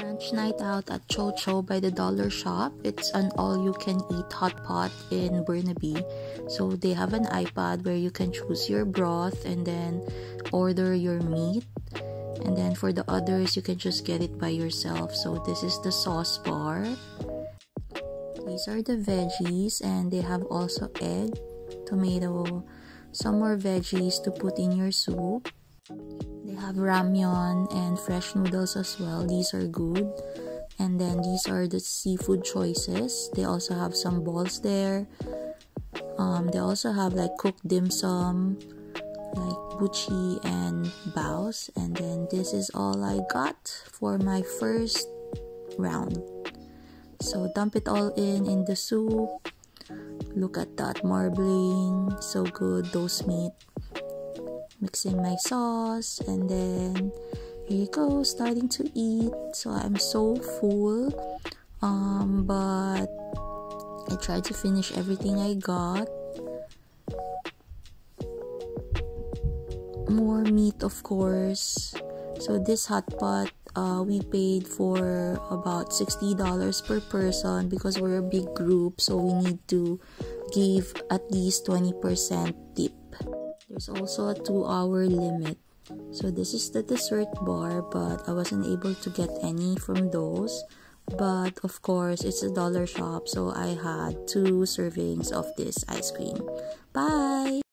Brunch night out at Chocho by the Dolar Shop. It's an all-you-can-eat hot pot in Burnaby. So they have an iPad where you can choose your broth and then order your meat. And then for the others, you can just get it by yourself. So this is the sauce bar. These are the veggies and they have also egg, tomato, some more veggies to put in your soup have ramyeon and fresh noodles as well. These are good. And then these are the seafood choices. They also have some balls there. Um, they also have like cooked dim sum, like buchi and baos. And then this is all I got for my first round. So dump it all in in the soup. Look at that marbling, so good. Those meat mixing my sauce and then here you go starting to eat. So i'm so full. Um but i tried to finish everything i got. More meat of course. So this hot pot uh, we paid for about $60 per person because we're a big group so we need to give at least 20% tip there's also a two hour limit. So this is the dessert bar, but I wasn't able to get any from those. But of course, it's a Dolar Shop, so I had two servings of this ice cream. Bye!